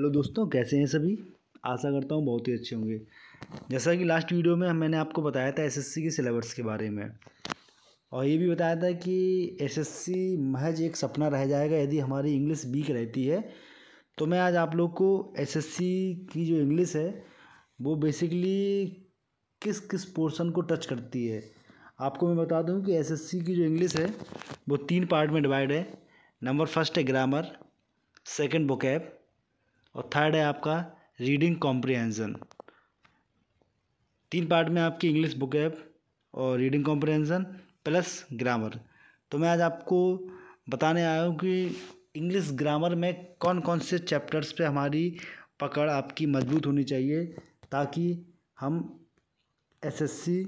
Hello दोस्तों, कैसे हैं सभी? आशा करता हूँ बहुत ही अच्छे होंगे। जैसा कि लास्ट वीडियो में मैंने आपको बताया था एसएससी के सिलेबस के बारे में। और ये भी बताया था कि एसएससी महज एक सपना रह जाएगा यदि हमारी इंग्लिश वीक रहती है। तो मैं आज आप लोग को एसएससी की जो इंग्लिश है, वो बेसिकली किस किस पोर्शन को टच करती है। आपको मैं बता दूँ कि एसएससी की जो इंग्लिश है, वो तीन पार्ट में डिवाइड है। नंबर फ़र्स्ट है ग्रामर सेकंड बुकैब और थर्ड है आपका रीडिंग कॉम्प्रिहेंसन तीन पार्ट में आपकी इंग्लिश बुक ऐप और रीडिंग कॉम्प्रिहेंसन प्लस ग्रामर तो मैं आज आपको बताने आया हूँ कि इंग्लिश ग्रामर में कौन कौन से चैप्टर्स पे हमारी पकड़ आपकी मज़बूत होनी चाहिए ताकि हम एसएससी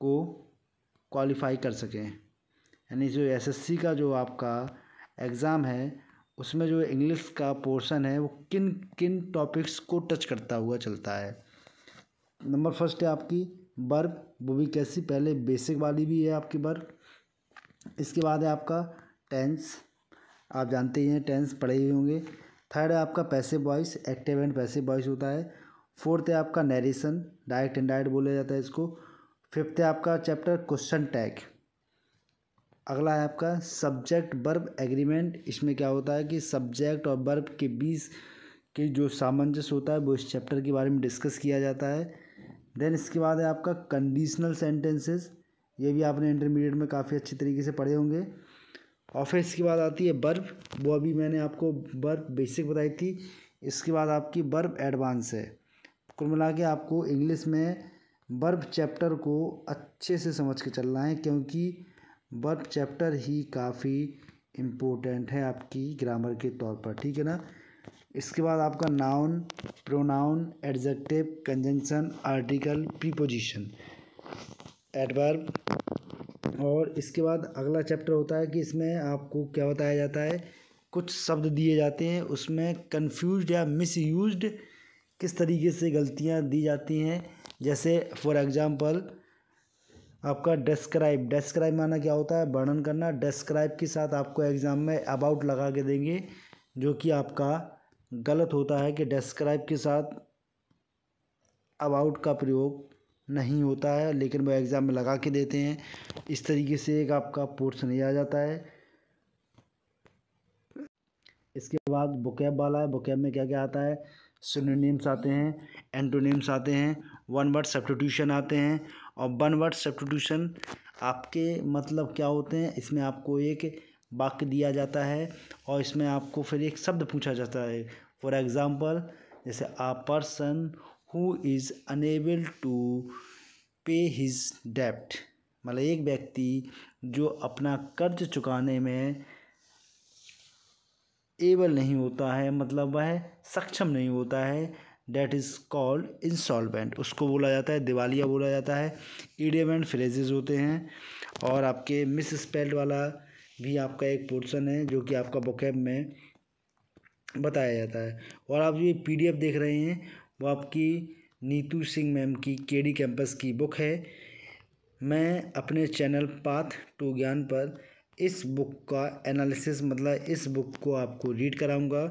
को क्वालिफाई कर सकें। यानी जो एसएससी का जो आपका एग्ज़ाम है उसमें जो इंग्लिश का पोर्शन है, वो किन किन टॉपिक्स को टच करता हुआ चलता है? नंबर फ़र्स्ट है आपकी बर्ब वो भी कैसी? पहले बेसिक वाली भी है आपकी बर्ब इसके बाद है आपका टेंस आप जानते ही हैं टेंस पढ़े हुए होंगे. थर्ड है आपका passive voice active and passive voice होता है. फोर्थ है आपका नरेशन डायरेक्ट एंड डायरेक्ट बोला जाता है इसको. फिफ्थ है आपका चैप्टर क्वेश्चन टैग अगला है आपका सब्जेक्ट बर्ब एग्रीमेंट इसमें क्या होता है कि सब्जेक्ट और बर्ब के बीच के जो सामंजस्य होता है, वो इस चैप्टर के बारे में डिस्कस किया जाता है। देन इसके बाद है आपका कंडीशनल सेंटेंसेस ये भी आपने इंटरमीडिएट में काफ़ी अच्छी तरीके से पढ़े होंगे। और फिर इसके बाद आती है बर्ब वो अभी मैंने आपको बर्ब बेसिक बताई थी। इसके बाद आपकी बर्ब एडवांस है। कुल मिला के आपको इंग्लिश में बर्ब चैप्टर को अच्छे से समझ के चलना है, क्योंकि वर्ब चैप्टर ही काफ़ी इम्पोर्टेंट है आपकी ग्रामर के तौर पर, ठीक है ना? इसके बाद आपका noun pronoun adjective conjunction article preposition adverb और इसके बाद अगला चैप्टर होता है कि इसमें आपको क्या बताया जाता है? कुछ शब्द दिए जाते हैं, उसमें कन्फ्यूज़ या मिसयूज्ड किस तरीके से गलतियाँ दी जाती हैं? जैसे फॉर एग्ज़ाम्पल आपका डेस्क्राइब डेस्क्राइब माना क्या होता है? वर्णन करना डेस्क्राइब के साथ आपको एग्ज़ाम में अबाउट लगा के देंगे, जो कि आपका गलत होता है कि डेस्क्राइब के साथ अबाउट का प्रयोग नहीं होता है, लेकिन वो एग्ज़ाम में लगा के देते हैं। इस तरीके से एक आपका पोर्सन ही आ जाता है। इसके बाद बुकैब वाला है। बुकैब में क्या क्या आता है? सिनोनिम्स आते हैं एंटोनिम्स आते हैं वन वर्ड सब्स्टिट्यूशन आते हैं और वन वर्ड सब्स्टिट्यूशन आपके मतलब क्या होते हैं, इसमें आपको एक वाक्य दिया जाता है और इसमें आपको फिर एक शब्द पूछा जाता है। फॉर एग्ज़ाम्पल जैसे a person who is unable to pay his डेप्ट मतलब एक व्यक्ति जो अपना कर्ज चुकाने में एबल नहीं होता है मतलब वह सक्षम नहीं होता है। डेट इज़ कॉल्ड इंसॉल्वेंट उसको बोला जाता है, दिवालिया बोला जाता है। ईडियम एंड फ्रेजेज होते हैं। और आपके मिस स्पेल्ड वाला भी आपका एक पोर्सन है, जो कि आपका बुकैब में बताया जाता है। और आप ये पीडीएफ देख रहे हैं, वो आपकी नीतू सिंह मैम की केडी कैंपस की बुक है। मैं अपने चैनल पाथ टू ज्ञान पर इस बुक का एनालिसिस मतलब इस बुक को आपको रीड कराऊँगा।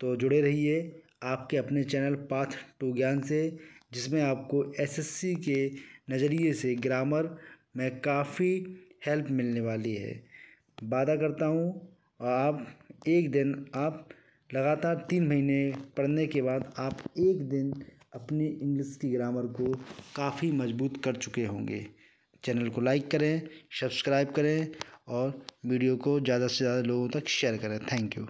तो जुड़े रहिए आपके अपने चैनल पाथ टू ज्ञान से, जिसमें आपको एसएससी के नज़रिए से ग्रामर में काफ़ी हेल्प मिलने वाली है। वादा करता हूँ, आप एक दिन, आप लगातार तीन महीने पढ़ने के बाद आप एक दिन अपनी इंग्लिश की ग्रामर को काफ़ी मज़बूत कर चुके होंगे। चैनल को लाइक करें, सब्सक्राइब करें और वीडियो को ज़्यादा से ज़्यादा लोगों तक शेयर करें। Thank you.